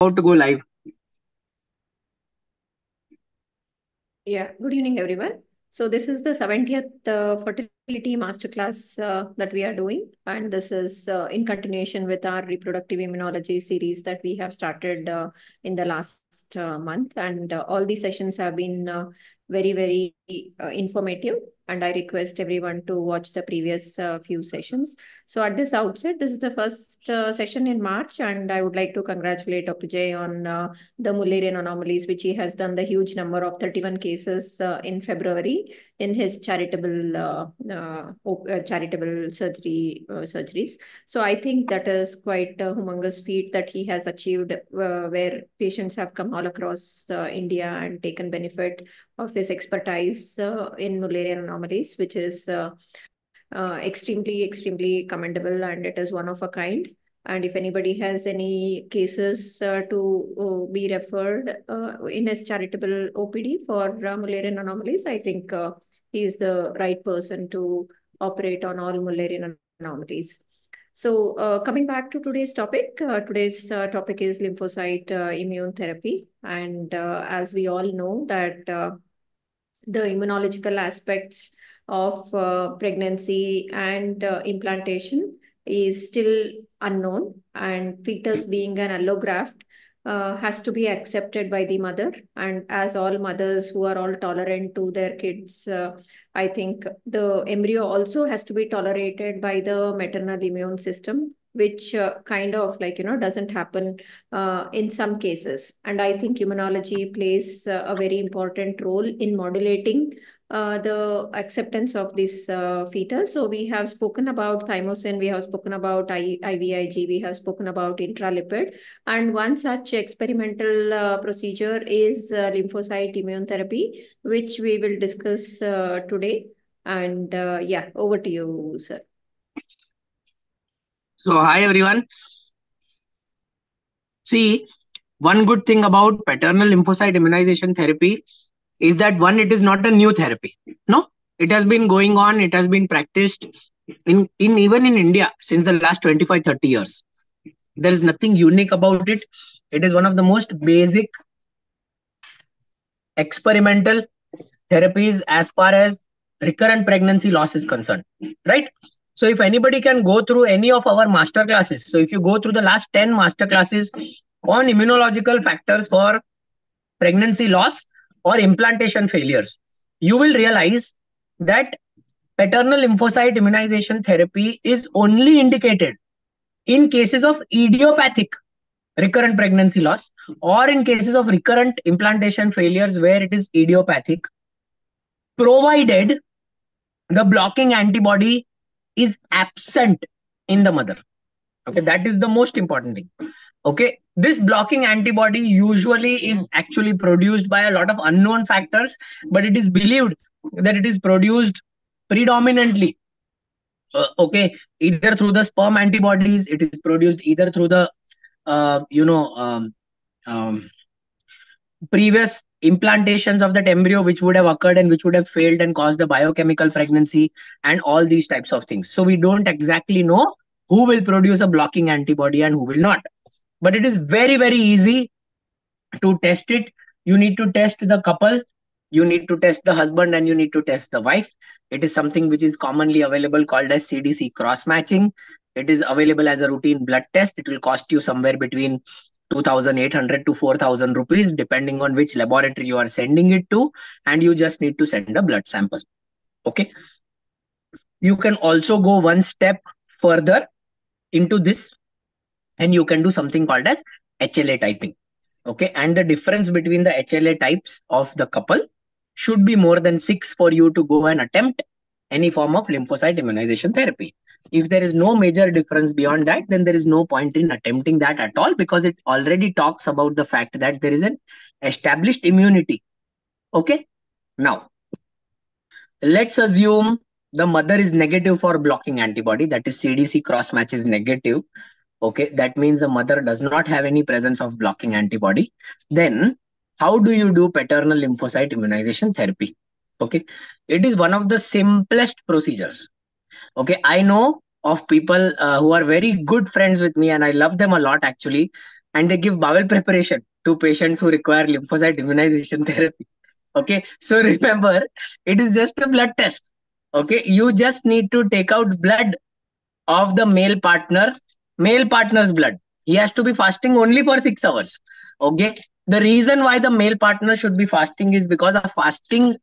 about to go live. Yeah, good evening, everyone. So this is the 70th uh, fertility masterclass uh, that we are doing. And this is uh, in continuation with our reproductive immunology series that we have started uh, in the last uh, month. And uh, all these sessions have been uh, very, very informative. And I request everyone to watch the previous uh, few sessions. So at this outset, this is the first uh, session in March. And I would like to congratulate Dr. Jay on uh, the Mullerian anomalies, which he has done the huge number of 31 cases uh, in February in his charitable uh, uh, charitable surgery surgeries. So I think that is quite a humongous feat that he has achieved, where patients have come all across India and taken benefit of his expertise in Mullerian anomalies, which is uh, uh, extremely, extremely commendable, and it is one of a kind. And if anybody has any cases uh, to uh, be referred uh, in his charitable OPD for uh, Mullerian anomalies, I think uh, he is the right person to operate on all Mullerian anomalies. So coming back to today's topic, today's topic is lymphocyte immune therapy. And as we all know that the immunological aspects of uh, pregnancy and uh, implantation is still unknown. And fetus being an allograft uh, has to be accepted by the mother. And as all mothers who are all tolerant to their kids uh, i think the embryo also has to be tolerated by the maternal immune system which uh, kind of like you know doesn't happen uh, in some cases and i think immunology plays uh, a very important role in modulating uh, the acceptance of this uh, fetus. So we have spoken about thymosin, we have spoken about I IVIG, we have spoken about intralipid. And one such experimental uh, procedure is lymphocyte immune therapy, which we will discuss today. And yeah, over to you, sir. So, hi everyone. See, one good thing about paternal lymphocyte immunization therapy is that one, it is not a new therapy. No, it has been going on, it has been practiced in, in even in India since the last 25, 30 years. There is nothing unique about it. It is one of the most basic experimental therapies as far as recurrent pregnancy loss is concerned, right? So if anybody can go through any of our master classes, so if you go through the last 10 master classes on immunological factors for pregnancy loss or implantation failures, you will realize that paternal lymphocyte immunization therapy is only indicated in cases of idiopathic recurrent pregnancy loss or in cases of recurrent implantation failures where it is idiopathic, provided the blocking antibody is absent in the mother. Okay, that is the most important thing. Okay, this blocking antibody usually is actually produced by a lot of unknown factors, but it is believed that it is produced predominantly. Uh, okay, either through the sperm antibodies, it is produced either through the, uh, you know, um, um, previous implantations of that embryo which would have occurred and which would have failed and caused a biochemical pregnancy and all these types of things. So we don't exactly know who will produce a blocking antibody and who will not. But it is very, very easy to test it. You need to test the couple, you need to test the husband, and you need to test the wife. It is something which is commonly available called as CDC cross matching. It is available as a routine blood test. It will cost you somewhere between 2800 to 4000 rupees depending on which laboratory you are sending it to and you just need to send a blood sample. Okay? You can also go one step further into this and you can do something called as hla typing. Okay? And the difference between the hla types of the couple should be more than 6 for you to go and attempt any form of lymphocyte immunization therapy if there is no major difference beyond that, then there is no point in attempting that at all because it already talks about the fact that there is an established immunity. Okay. Now, let's assume the mother is negative for blocking antibody, that is CDC cross match is negative. Okay. That means the mother does not have any presence of blocking antibody. Then, how do you do paternal lymphocyte immunization therapy? Okay. It is one of the simplest procedures okay i know of people uh, who are very good friends with me and i love them a lot actually and they give bowel preparation to patients who require lymphocyte immunization therapy. Okay, so remember, it is just a blood test. Okay, you just need to take out blood of the male partner, male partner's blood. He has to be fasting only for six hours. Okay, the reason why the male partner should be fasting is because of fasting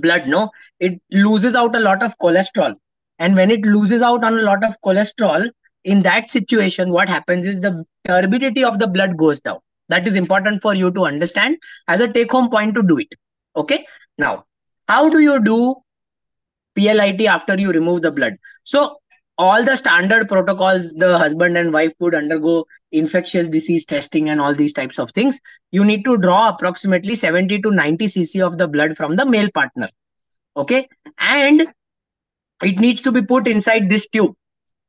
blood, no, it loses out a lot of cholesterol. And when it loses out on a lot of cholesterol, in that situation, what happens is the turbidity of the blood goes down. That is important for you to understand as a take home point to do it. Okay. Now, how do you do PLIT after you remove the blood? So, all the standard protocols the husband and wife would undergo infectious disease testing and all these types of things you need to draw approximately 70 to 90 cc of the blood from the male partner okay and it needs to be put inside this tube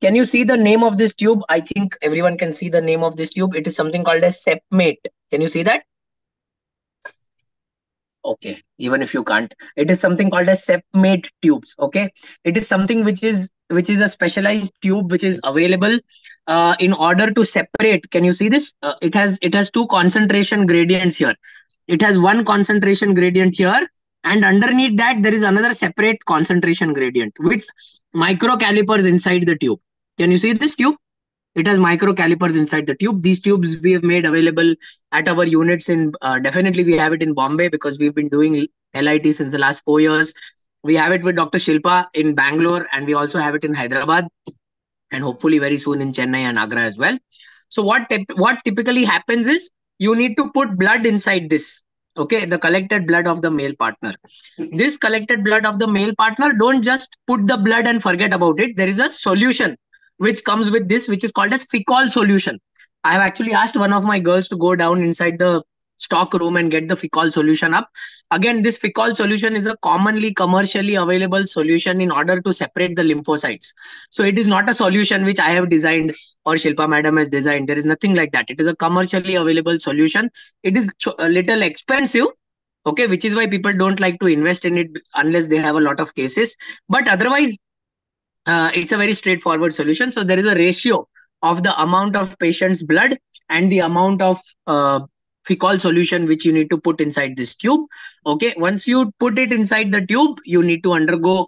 can you see the name of this tube? I think everyone can see the name of this tube. It is something called a SepMate. Can you see that? Okay, even if you can't, it is something called a SepMate tubes. Okay, it is something which is which is a specialized tube which is available uh, in order to separate. Can you see this? Uh, it has it has two concentration gradients here. It has one concentration gradient here, and underneath that there is another separate concentration gradient with micro calipers inside the tube can you see this tube? It has micro calipers inside the tube. These tubes we have made available at our units in, uh, definitely we have it in Bombay because we've been doing LIT since the last four years. We have it with Dr. Shilpa in Bangalore and we also have it in Hyderabad and hopefully very soon in Chennai and Agra as well. So what, what typically happens is you need to put blood inside this okay the collected blood of the male partner this collected blood of the male partner don't just put the blood and forget about it there is a solution which comes with this, which is called as Ficoll solution. I have actually asked one of my girls to go down inside the stock room and get the Ficoll solution up. Again, this Ficoll solution is a commonly commercially available solution in order to separate the lymphocytes. So it is not a solution which I have designed or Shilpa madam has designed. There is nothing like that. It is a commercially available solution. It is a little expensive, okay, which is why people don't like to invest in it unless they have a lot of cases. But otherwise, uh, it's a very straightforward solution. So there is a ratio of the amount of patient's blood and the amount of uh, Ficoll solution which you need to put inside this tube. Okay, once you put it inside the tube, you need to undergo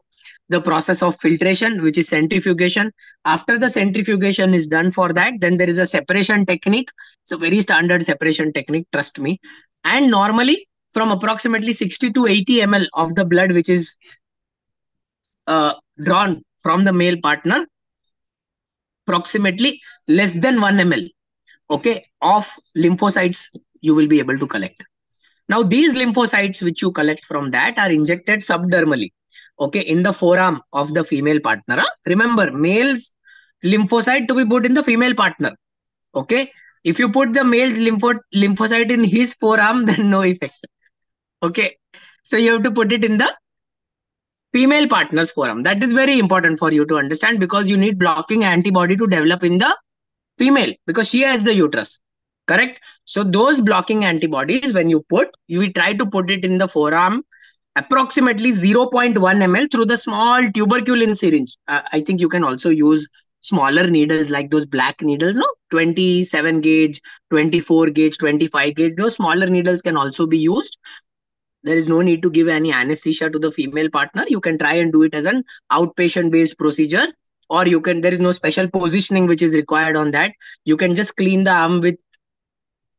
the process of filtration, which is centrifugation. After the centrifugation is done for that, then there is a separation technique. It's a very standard separation technique, trust me. And normally, from approximately 60 to 80 ml of the blood which is uh, drawn from the male partner approximately less than 1 ml okay of lymphocytes you will be able to collect now these lymphocytes which you collect from that are injected subdermally okay in the forearm of the female partner huh? remember male's lymphocyte to be put in the female partner okay if you put the male's lympho lymphocyte in his forearm then no effect okay so you have to put it in the female partners forearm. That is very important for you to understand because you need blocking antibody to develop in the female because she has the uterus. Correct? So those blocking antibodies, when you put, you try to put it in the forearm approximately 0.1 ml through the small tuberculin syringe. Uh, I think you can also use smaller needles like those black needles, no? 27 gauge, 24 gauge, 25 gauge. Those smaller needles can also be used there is no need to give any anesthesia to the female partner you can try and do it as an outpatient based procedure or you can there is no special positioning which is required on that you can just clean the arm with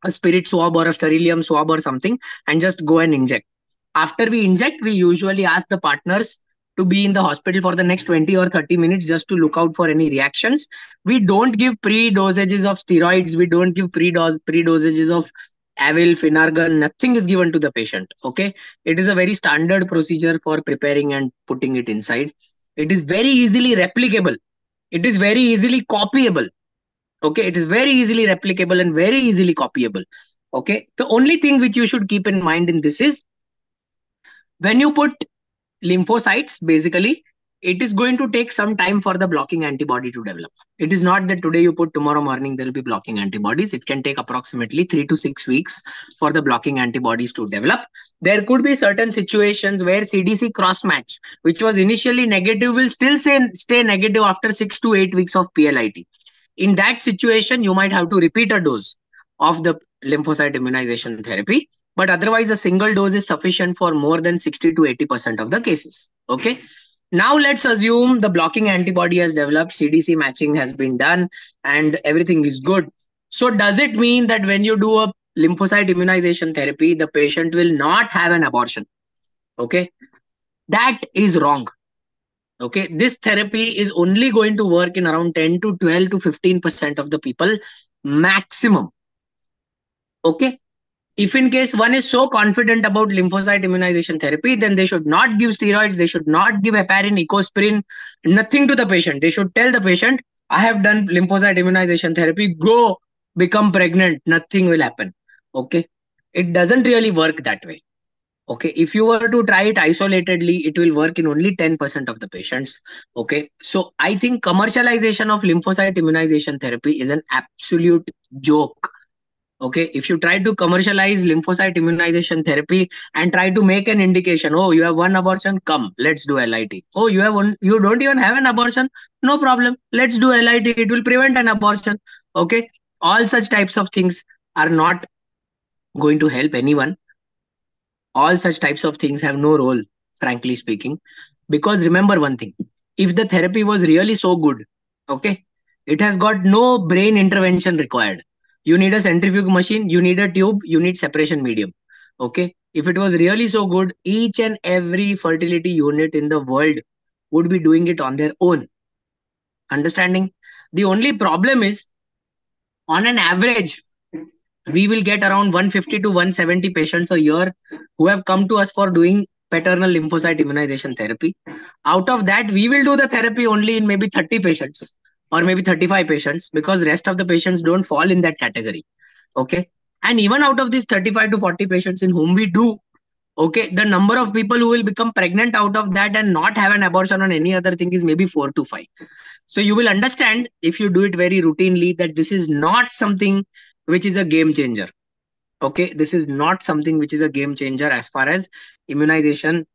a spirit swab or a Sterillium swab or something and just go and inject after we inject we usually ask the partners to be in the hospital for the next 20 or 30 minutes just to look out for any reactions we don't give pre dosages of steroids we don't give pre pre dosages of Avil, Phenergan, nothing is given to the patient. Okay. It is a very standard procedure for preparing and putting it inside. It is very easily replicable. It is very easily copyable. Okay. It is very easily replicable and very easily copyable. Okay. The only thing which you should keep in mind in this is when you put lymphocytes, basically, it is going to take some time for the blocking antibody to develop. It is not that today you put tomorrow morning there will be blocking antibodies. It can take approximately three to six weeks for the blocking antibodies to develop. There could be certain situations where CDC cross match, which was initially negative, will still say, stay negative after six to eight weeks of PLIT. In that situation, you might have to repeat a dose of the lymphocyte immunization therapy. But otherwise, a single dose is sufficient for more than 60 to 80% of the cases. Okay. Now let's assume the blocking antibody has developed, CDC matching has been done, and everything is good. So does it mean that when you do a lymphocyte immunization therapy, the patient will not have an abortion? Okay. That is wrong. Okay. This therapy is only going to work in around 10 to 12 to 15% of the people maximum. Okay. If in case one is so confident about lymphocyte immunization therapy, then they should not give steroids. They should not give heparin, ecosprin, nothing to the patient. They should tell the patient, I have done lymphocyte immunization therapy. Go become pregnant. Nothing will happen. Okay. It doesn't really work that way. Okay. If you were to try it isolatedly, it will work in only 10% of the patients. Okay. So I think commercialization of lymphocyte immunization therapy is an absolute joke okay if you try to commercialize lymphocyte immunization therapy and try to make an indication oh you have one abortion come let's do lit oh you have one you don't even have an abortion no problem let's do lit it will prevent an abortion okay all such types of things are not going to help anyone all such types of things have no role frankly speaking. Because remember one thing if the therapy was really so good okay it has got no brain intervention required. You need a centrifuge machine you need a tube you need separation medium okay? If it was really so good each and every fertility unit in the world would be doing it on their own. Understanding? The only problem is on an average we will get around 150 to 170 patients a year who have come to us for doing paternal lymphocyte immunization therapy. Out of that we will do the therapy only in maybe 30 patients or maybe 35 patients because rest of the patients don't fall in that category. Okay? And even out of these 35 to 40 patients in whom we do okay the number of people who will become pregnant out of that and not have an abortion on any other thing is maybe 4 to 5 so you will understand if you do it very routinely that this is not something which is a game changer. Okay this is not something which is a game changer as far as immunization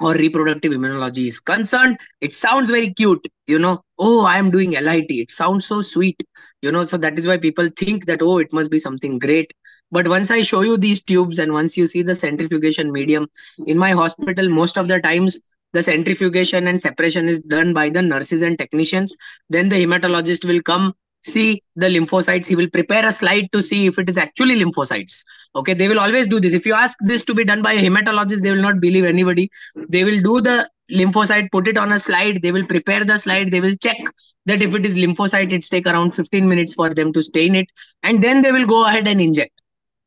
or reproductive immunology is concerned. It sounds very cute you know. Oh i am doing lit it sounds so sweet you know. So that is why people think that oh it must be something great. But once i show you these tubes and once you see the centrifugation medium in my hospital most of the times the centrifugation and separation is done by the nurses and technicians. Then the hematologist will come see the lymphocytes. He will prepare a slide to see if it is actually lymphocytes. Okay they will always do this. If you ask this to be done by a hematologist they will not believe anybody. They will do the lymphocyte put it on a slide. They will prepare the slide. They will check that if it is lymphocyte it's take around 15 minutes for them to stain it. And then they will go ahead and inject.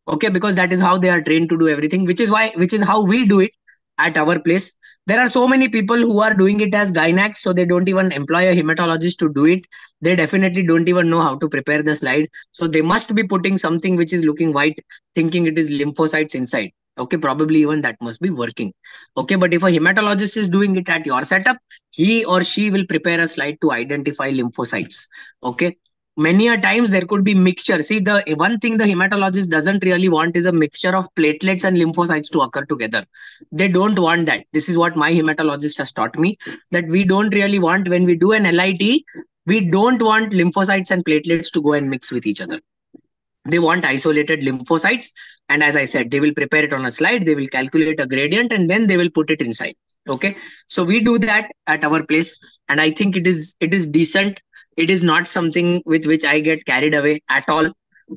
Okay because that is how they are trained to do everything which is why which is how we do it at our place there are so many people who are doing it as gynacs so they don't even employ a hematologist to do it. They definitely don't even know how to prepare the slide so they must be putting something which is looking white thinking it is lymphocytes inside. Okay probably even that must be working. Okay but if a hematologist is doing it at your setup he or she will prepare a slide to identify lymphocytes. Okay many a times there could be mixture. See the one thing the hematologist doesn't really want is a mixture of platelets and lymphocytes to occur together. They don't want that. This is what my hematologist has taught me that we don't really want when we do an lit we don't want lymphocytes and platelets to go and mix with each other. They want isolated lymphocytes and as i said they will prepare it on a slide they will calculate a gradient and then they will put it inside. Okay? So we do that at our place and i think it is it is decent it is not something with which I get carried away at all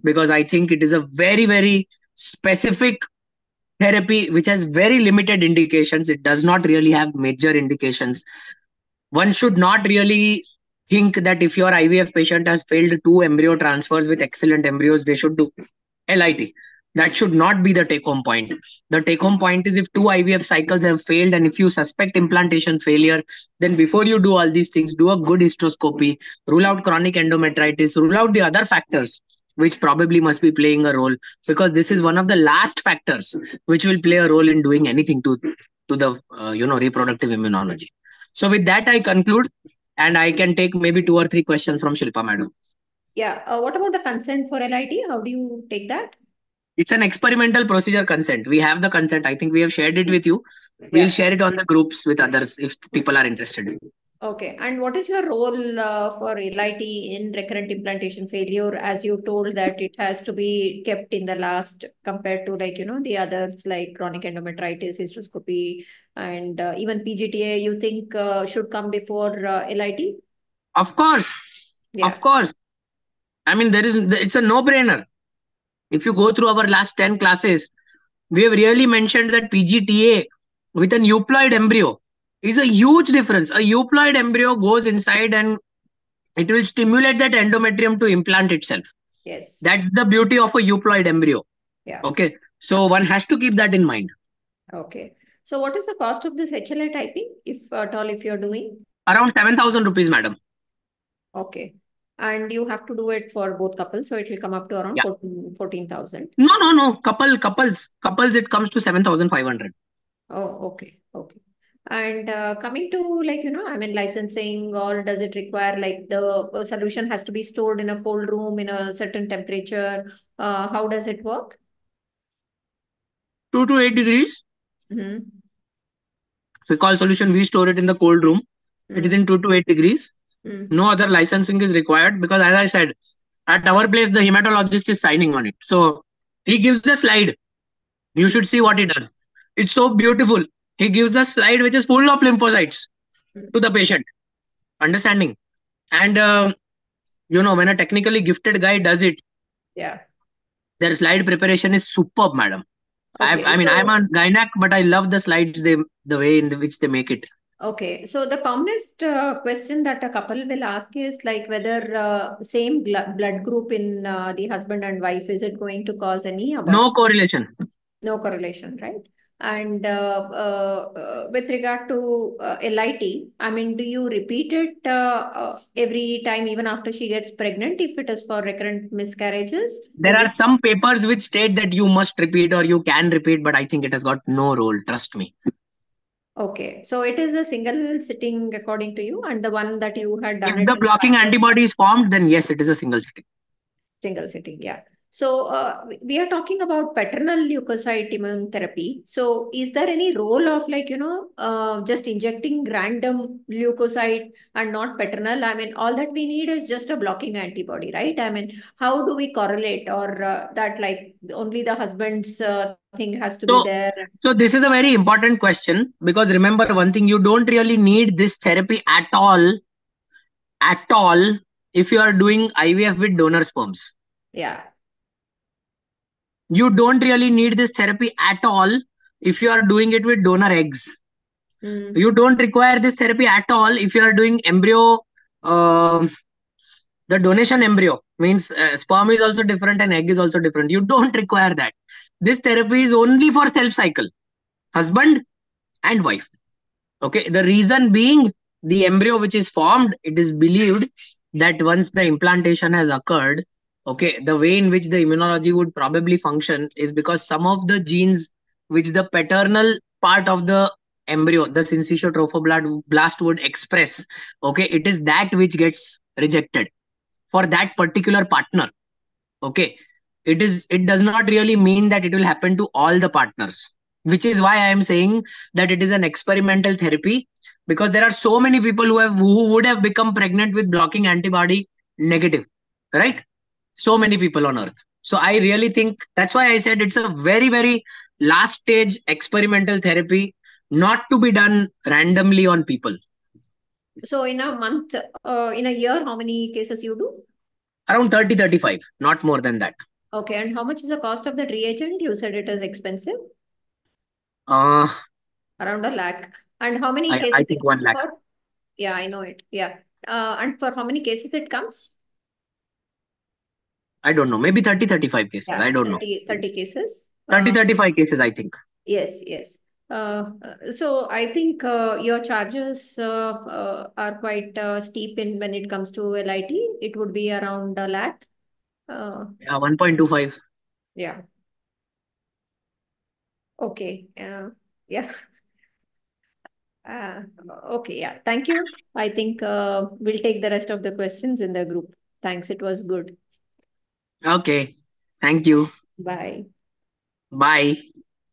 because I think it is a very, very specific therapy which has very limited indications. It does not really have major indications. One should not really think that if your IVF patient has failed two embryo transfers with excellent embryos, they should do LIT. That should not be the take home point. The take home point is if two IVF cycles have failed and if you suspect implantation failure, then before you do all these things, do a good hysteroscopy, rule out chronic endometritis, rule out the other factors which probably must be playing a role because this is one of the last factors which will play a role in doing anything to to the uh, you know reproductive immunology. So with that i conclude and i can take maybe two or three questions from shilpa madam. Yeah uh, what about the consent for lit how do you take that it's an experimental procedure consent. We have the consent. I think we have shared it with you. We'll share it on the groups with others if people are interested. Okay. And what is your role uh, for LIT in recurrent implantation failure? As you told that it has to be kept in the last compared to like, you know, the others like chronic endometritis, hysteroscopy, and uh, even PGTA, you think uh, should come before uh, LIT? Of course. Yeah. Of course. I mean, there is, it's a no-brainer. If you go through our last 10 classes, we have really mentioned that PGTA with an euploid embryo is a huge difference. A euploid embryo goes inside and it will stimulate that endometrium to implant itself. Yes. That's the beauty of a euploid embryo. Yeah. Okay. So one has to keep that in mind. Okay. So what is the cost of this HLA typing, if at all, if you're doing? Around 7,000 rupees, madam. Okay. And you have to do it for both couples, so it will come up to around Yeah. 14 14,000. No, no, no. Couple, couples, couples, it comes to 7,500. Oh, okay. Okay. And uh, coming to like, you know, I mean, licensing or does it require like the uh, solution has to be stored in a cold room in a certain temperature? Uh, how does it work? 2 to 8 degrees. hmm call solution, we store it in the cold room. It is in 2 to 8 degrees. Mm. No other licensing is required because, as I said, at our place, the hematologist is signing on it. So he gives the slide. You should see what he does. It's so beautiful. He gives the slide which is full of lymphocytes to the patient. Understanding. And, uh, you know, when a technically gifted guy does it, Yeah. their slide preparation is superb, madam. Okay. I, I mean, so, I'm a gynac, but I love the slides, they the way in the, which they make it. Okay. So the commonest uh, question that a couple will ask is like whether uh, same bl blood group in uh, the husband and wife, is it going to cause any abortion? No correlation. No correlation, right? And uh, uh, uh, with regard to uh, LIT, I mean, do you repeat it uh, uh, every time, even after she gets pregnant, if it is for recurrent miscarriages? There are some papers which state that you must repeat or you can repeat, but I think it has got no role. Trust me. Okay, so it is a single sitting according to you, and the one that you had done If the blocking was antibody is formed, then yes, it is a single sitting. single sitting, yeah. So uh, we are talking about paternal leukocyte immune therapy. So is there any role of like, you know, uh, just injecting random leukocyte and not paternal? I mean, all that we need is just a blocking antibody, right? I mean, how do we correlate or uh, that like only the husband's uh, thing has to be there? so this is a very important question because remember one thing, you don't really need this therapy at all, at all, if you are doing IVF with donor sperms. Yeah. You don't really need this therapy at all if you are doing it with donor eggs. Mm. You don't require this therapy at all if you are doing embryo. um the donation embryo means uh, sperm is also different and egg is also different. You don't require that. This therapy is only for self cycle, husband and wife. Okay. The reason being the embryo which is formed, it is believed that once the implantation has occurred, okay, the way in which the immunology would probably function is because some of the genes which the paternal part of the embryo, the syncytial trophoblast would express, okay, it is that which gets rejected for that particular partner. Okay. It is it does not really mean that it will happen to all the partners, which is why I am saying that it is an experimental therapy because there are so many people who have who would have become pregnant with blocking antibody negative, right? So many people on earth. So I really think that's why I said it's a very, very last stage experimental therapy, not to be done randomly on people. So in a month, uh, in a year, how many cases you do? Around 30, 35, not more than that. Okay, and how much is the cost of that reagent? You said it is expensive, Uh, around a lakh. And how many I, cases I think one lakh. Yeah, I know it. Yeah. Uh, and for how many cases it comes? I don't know. Maybe 30, 35 cases. Yeah, I don't know. 30, 30 cases. 30, Uh, 35 cases, I think. yes, yes. Uh, so I think uh, your charges uh, uh, are quite uh, steep in when it comes to LIT. It would be around a lakh. Uh, Yeah, 1.25. yeah. Okay. Uh, yeah. Uh, okay, yeah. Thank you. I think uh, we'll take the rest of the questions in the group. Thanks. It was good. Okay. Thank you. Bye. Bye.